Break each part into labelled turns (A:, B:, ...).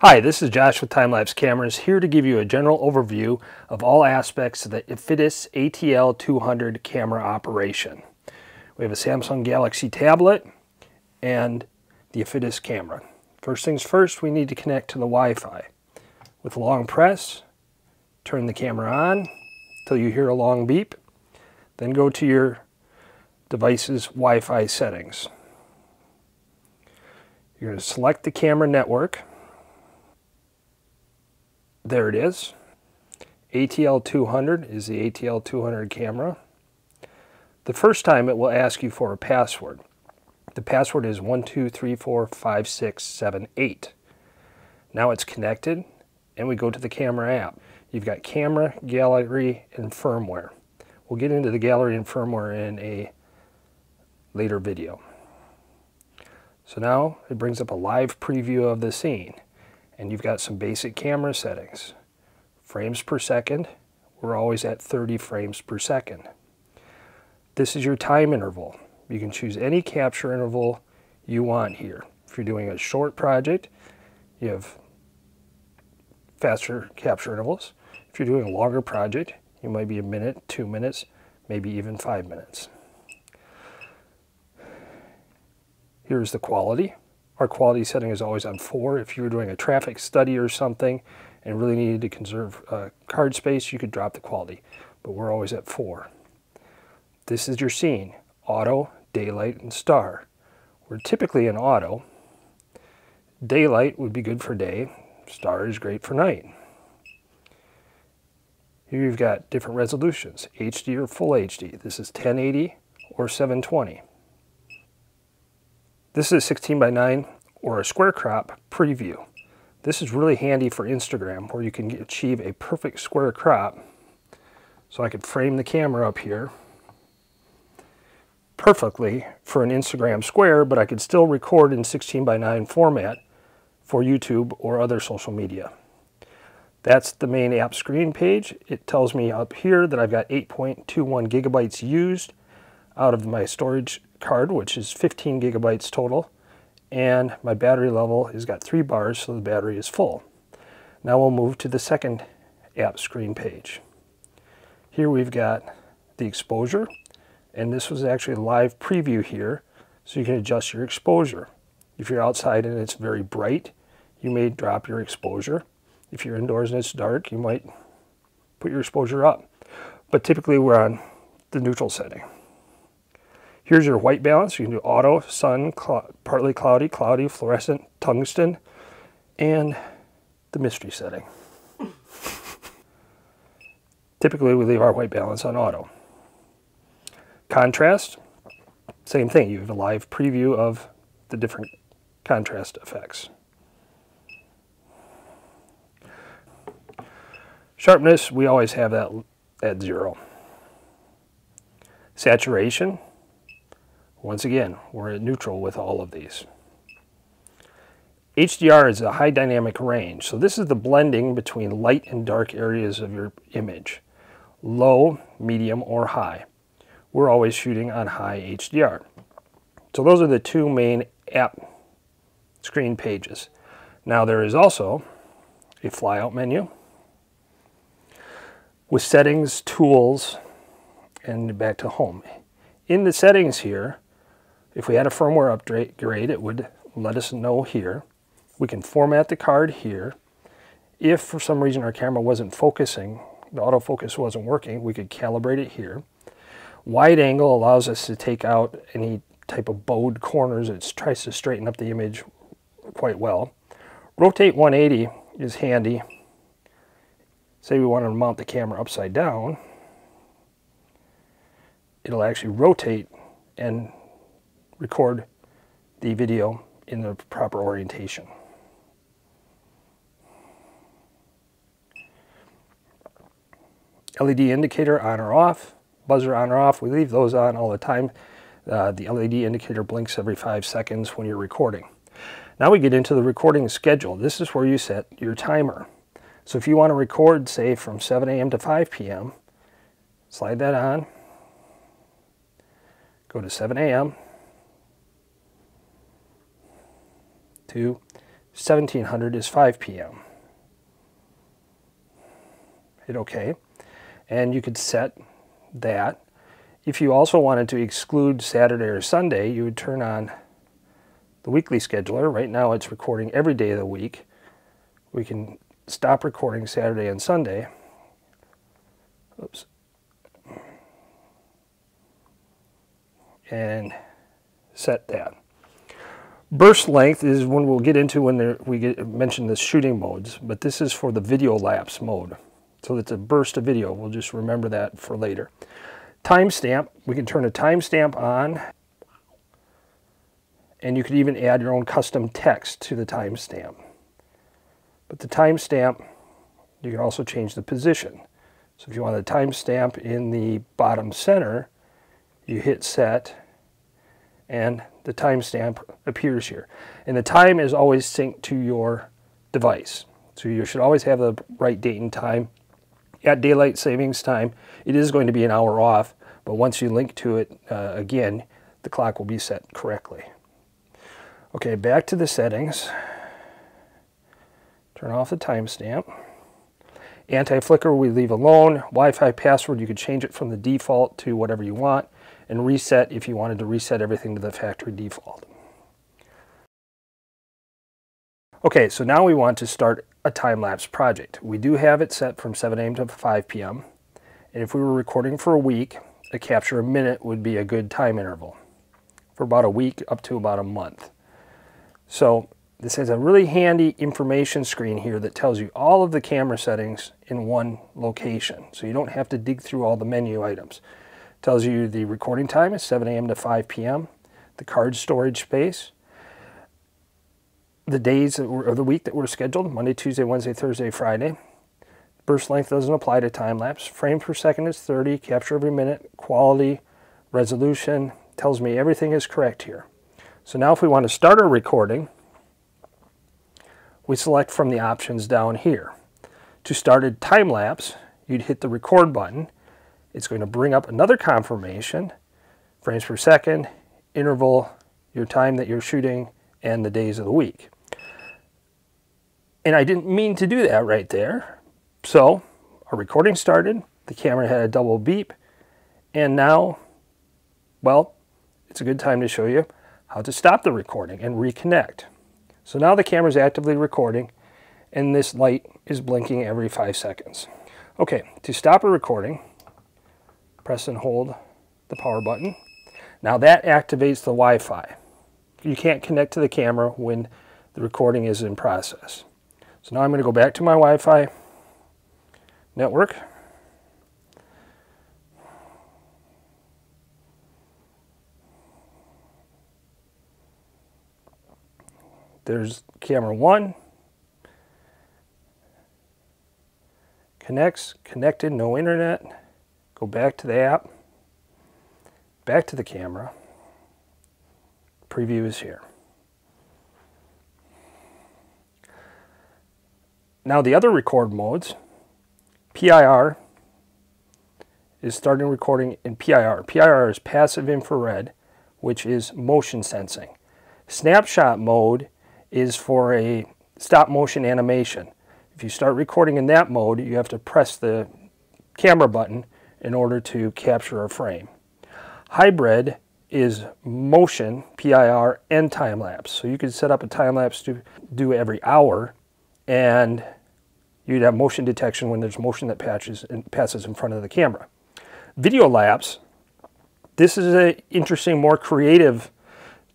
A: Hi, this is Josh with Time-Lapse Cameras here to give you a general overview of all aspects of the Afidus ATL200 camera operation. We have a Samsung Galaxy tablet and the Afidus camera. First things first, we need to connect to the Wi-Fi. With long press, turn the camera on until you hear a long beep, then go to your device's Wi-Fi settings. You're going to select the camera network there it is. ATL 200 is the ATL 200 camera. The first time it will ask you for a password. The password is 12345678. Now it's connected and we go to the camera app. You've got camera, gallery, and firmware. We'll get into the gallery and firmware in a later video. So now it brings up a live preview of the scene and you've got some basic camera settings. Frames per second, we're always at 30 frames per second. This is your time interval. You can choose any capture interval you want here. If you're doing a short project, you have faster capture intervals. If you're doing a longer project, you might be a minute, two minutes, maybe even five minutes. Here's the quality. Our quality setting is always on 4. If you were doing a traffic study or something and really needed to conserve uh, card space, you could drop the quality, but we're always at 4. This is your scene, auto, daylight, and star. We're typically in auto. Daylight would be good for day, star is great for night. Here you've got different resolutions, HD or full HD. This is 1080 or 720. This is a 16 by 9 or a square crop preview. This is really handy for Instagram where you can achieve a perfect square crop. So I could frame the camera up here perfectly for an Instagram square, but I could still record in 16 by 9 format for YouTube or other social media. That's the main app screen page. It tells me up here that I've got 8.21 gigabytes used out of my storage card, which is 15 gigabytes total, and my battery level has got three bars, so the battery is full. Now we'll move to the second app screen page. Here we've got the exposure, and this was actually a live preview here, so you can adjust your exposure. If you're outside and it's very bright, you may drop your exposure. If you're indoors and it's dark, you might put your exposure up. But typically we're on the neutral setting. Here's your white balance. You can do auto, sun, cl partly cloudy, cloudy, fluorescent, tungsten, and the mystery setting. Typically, we leave our white balance on auto. Contrast, same thing. You have a live preview of the different contrast effects. Sharpness, we always have that at zero. Saturation, once again, we're at neutral with all of these. HDR is a high dynamic range, so this is the blending between light and dark areas of your image. Low, medium, or high. We're always shooting on high HDR. So those are the two main app screen pages. Now there is also a flyout menu with settings, tools, and back to home. In the settings here, if we had a firmware upgrade, it would let us know here. We can format the card here. If for some reason our camera wasn't focusing, the autofocus wasn't working, we could calibrate it here. Wide angle allows us to take out any type of bowed corners. It tries to straighten up the image quite well. Rotate 180 is handy. Say we want to mount the camera upside down. It'll actually rotate and record the video in the proper orientation. LED indicator on or off, buzzer on or off. We leave those on all the time. Uh, the LED indicator blinks every five seconds when you're recording. Now we get into the recording schedule. This is where you set your timer. So if you want to record, say, from 7 a.m. to 5 p.m., slide that on, go to 7 a.m., to 1700 is 5 p.m. Hit OK. And you could set that. If you also wanted to exclude Saturday or Sunday, you would turn on the weekly scheduler. Right now it's recording every day of the week. We can stop recording Saturday and Sunday. Oops. And set that. Burst length is when we'll get into when we get, mention the shooting modes, but this is for the video lapse mode. So it's a burst of video. We'll just remember that for later. Timestamp, we can turn a timestamp on, and you could even add your own custom text to the timestamp. But the timestamp, you can also change the position. So if you want a timestamp in the bottom center, you hit set, and the timestamp appears here. And the time is always synced to your device. So you should always have the right date and time. At daylight savings time, it is going to be an hour off, but once you link to it uh, again, the clock will be set correctly. Okay, back to the settings. Turn off the timestamp. Anti-flicker we leave alone. Wi-Fi password, you could change it from the default to whatever you want and reset if you wanted to reset everything to the factory default. Okay, so now we want to start a time-lapse project. We do have it set from 7 a.m. to 5 p.m. And if we were recording for a week, a capture a minute would be a good time interval for about a week up to about a month. So this has a really handy information screen here that tells you all of the camera settings in one location. So you don't have to dig through all the menu items. Tells you the recording time is 7 a.m. to 5 p.m., the card storage space, the days of the week that were scheduled, Monday, Tuesday, Wednesday, Thursday, Friday. Burst length doesn't apply to time lapse. Frame per second is 30, capture every minute, quality, resolution, tells me everything is correct here. So now if we want to start our recording, we select from the options down here. To start a time lapse, you'd hit the record button it's going to bring up another confirmation, frames per second, interval, your time that you're shooting, and the days of the week. And I didn't mean to do that right there. So our recording started, the camera had a double beep, and now, well, it's a good time to show you how to stop the recording and reconnect. So now the camera is actively recording and this light is blinking every five seconds. Okay, to stop a recording, press and hold the power button. Now that activates the Wi-Fi. You can't connect to the camera when the recording is in process. So now I'm going to go back to my Wi-Fi network. There's camera one. Connects, connected, no internet. Go back to the app, back to the camera. Preview is here. Now the other record modes, PIR is starting recording in PIR. PIR is passive infrared, which is motion sensing. Snapshot mode is for a stop motion animation. If you start recording in that mode, you have to press the camera button in order to capture a frame. Hybrid is motion, PIR, and time lapse. So you could set up a time lapse to do every hour and you'd have motion detection when there's motion that patches and passes in front of the camera. Video lapse, this is an interesting, more creative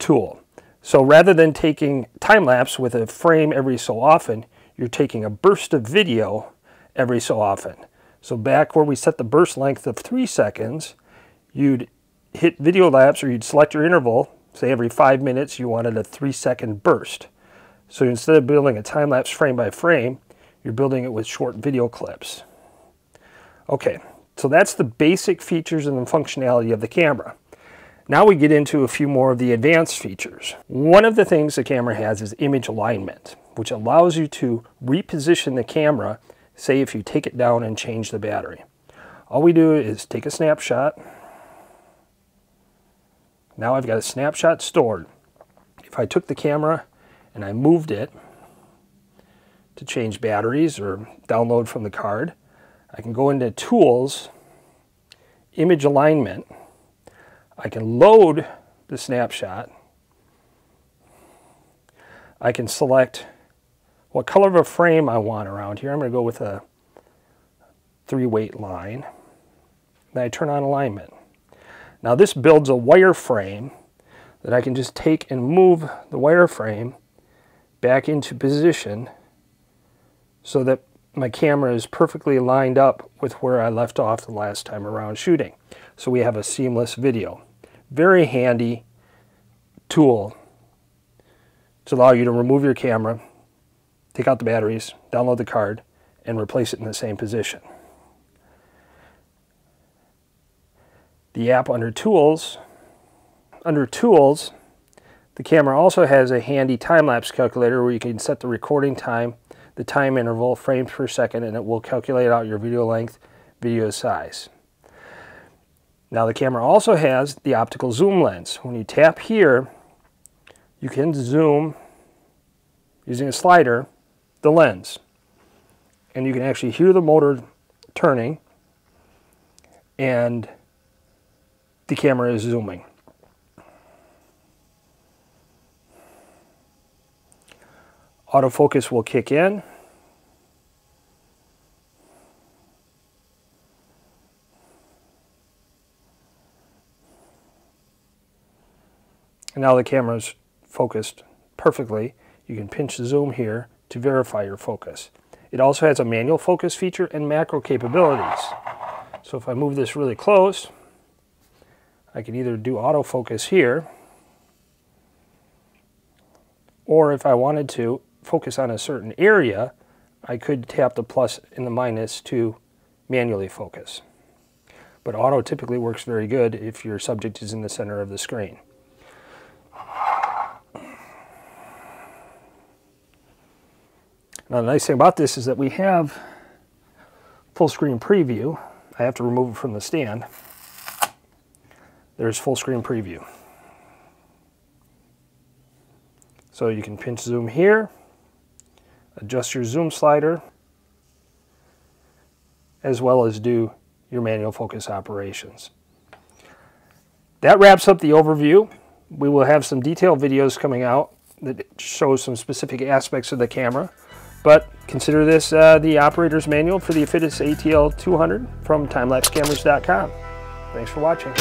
A: tool. So rather than taking time lapse with a frame every so often, you're taking a burst of video every so often. So back where we set the burst length of three seconds, you'd hit video lapse or you'd select your interval. Say every five minutes you wanted a three second burst. So instead of building a time lapse frame by frame, you're building it with short video clips. Okay, so that's the basic features and the functionality of the camera. Now we get into a few more of the advanced features. One of the things the camera has is image alignment, which allows you to reposition the camera say if you take it down and change the battery. All we do is take a snapshot. Now I've got a snapshot stored. If I took the camera and I moved it, to change batteries or download from the card. I can go into Tools, Image Alignment. I can load the snapshot. I can select what color of a frame I want around here. I'm going to go with a three weight line. Then I turn on alignment. Now this builds a wireframe that I can just take and move the wireframe back into position so that my camera is perfectly lined up with where I left off the last time around shooting. So we have a seamless video. Very handy tool to allow you to remove your camera, take out the batteries, download the card, and replace it in the same position. the app under Tools. Under Tools, the camera also has a handy time-lapse calculator where you can set the recording time, the time interval, frames per second, and it will calculate out your video length, video size. Now the camera also has the optical zoom lens. When you tap here, you can zoom using a slider the lens. And you can actually hear the motor turning and the camera is zooming. Autofocus will kick in. And now the camera is focused perfectly. You can pinch the zoom here to verify your focus. It also has a manual focus feature and macro capabilities. So if I move this really close, I can either do autofocus here, or if I wanted to focus on a certain area, I could tap the plus and the minus to manually focus. But auto typically works very good if your subject is in the center of the screen. Now the nice thing about this is that we have full screen preview. I have to remove it from the stand there's full screen preview. So you can pinch zoom here, adjust your zoom slider, as well as do your manual focus operations. That wraps up the overview. We will have some detailed videos coming out that show some specific aspects of the camera, but consider this uh, the operator's manual for the Afidus ATL 200 from timelapsecameras.com. Thanks for watching.